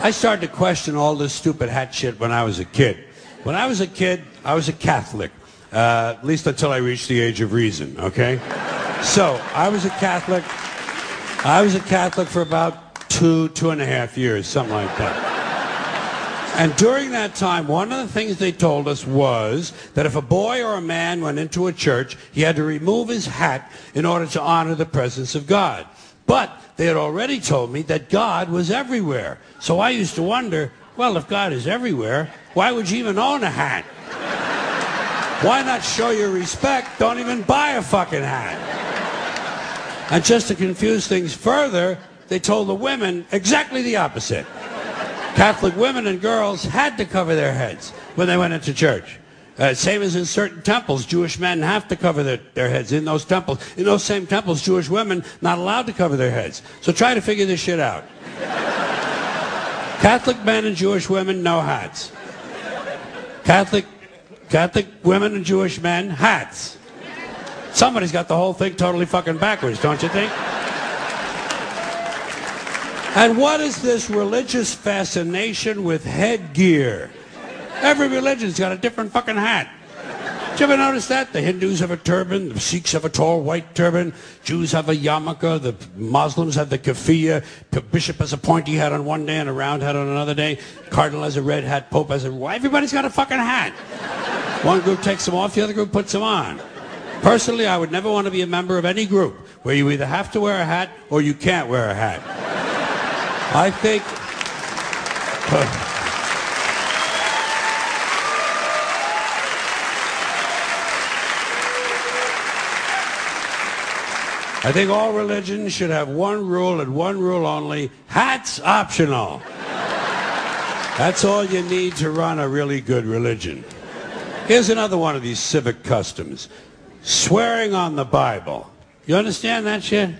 I started to question all this stupid hat shit when I was a kid. When I was a kid, I was a Catholic, uh, at least until I reached the age of reason, okay? So, I was a Catholic. I was a Catholic for about two, two and a half years, something like that. And during that time, one of the things they told us was that if a boy or a man went into a church, he had to remove his hat in order to honor the presence of God. But they had already told me that God was everywhere. So I used to wonder, well, if God is everywhere, why would you even own a hat? Why not show your respect? Don't even buy a fucking hat. And just to confuse things further, they told the women exactly the opposite. Catholic women and girls had to cover their heads when they went into church. Uh, same as in certain temples, Jewish men have to cover their, their heads in those temples. In those same temples, Jewish women not allowed to cover their heads. So try to figure this shit out. Catholic men and Jewish women, no hats. Catholic, Catholic women and Jewish men, hats. Somebody's got the whole thing totally fucking backwards, don't you think? And what is this religious fascination with headgear? Every religion's got a different fucking hat. Did you ever notice that? The Hindus have a turban, the Sikhs have a tall white turban, Jews have a yarmulke, the Muslims have the keffiyeh, the bishop has a pointy hat on one day and a round hat on another day, cardinal has a red hat, pope has a... Everybody's got a fucking hat. One group takes them off, the other group puts them on. Personally, I would never want to be a member of any group where you either have to wear a hat or you can't wear a hat. I think. I think all religions should have one rule and one rule only. Hats optional. That's all you need to run a really good religion. Here's another one of these civic customs. Swearing on the Bible. You understand that shit?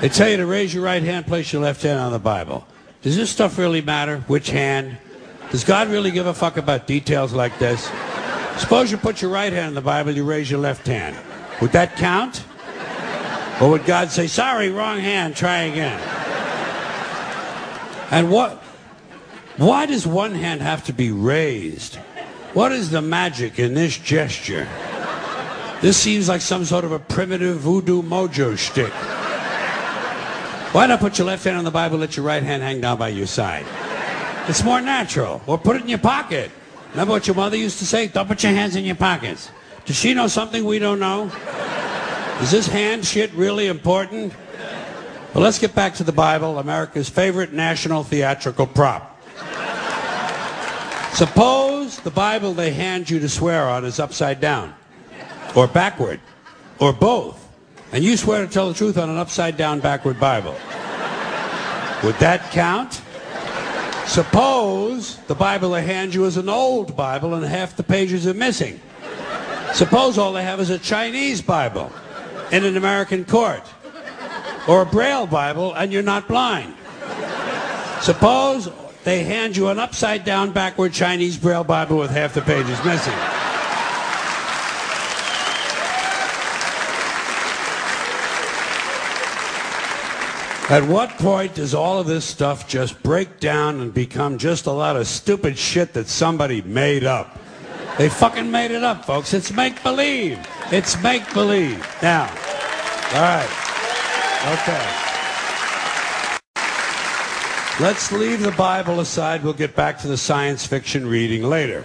They tell you to raise your right hand, place your left hand on the Bible. Does this stuff really matter? Which hand? Does God really give a fuck about details like this? Suppose you put your right hand in the Bible, you raise your left hand. Would that count? Or would God say, sorry, wrong hand, try again? And what, why does one hand have to be raised? What is the magic in this gesture? This seems like some sort of a primitive voodoo mojo shtick. Why not put your left hand on the Bible, let your right hand hang down by your side? It's more natural. Or put it in your pocket. Remember what your mother used to say? Don't put your hands in your pockets. Does she know something we don't know? Is this hand shit really important? Well, let's get back to the Bible, America's favorite national theatrical prop. Suppose the Bible they hand you to swear on is upside down, or backward, or both and you swear to tell the truth on an upside down backward Bible. Would that count? Suppose the Bible they hand you is an old Bible and half the pages are missing. Suppose all they have is a Chinese Bible in an American court or a Braille Bible and you're not blind. Suppose they hand you an upside down backward Chinese Braille Bible with half the pages missing. At what point does all of this stuff just break down and become just a lot of stupid shit that somebody made up? They fucking made it up, folks. It's make-believe. It's make-believe. Now, all right. Okay. Let's leave the Bible aside. We'll get back to the science fiction reading later.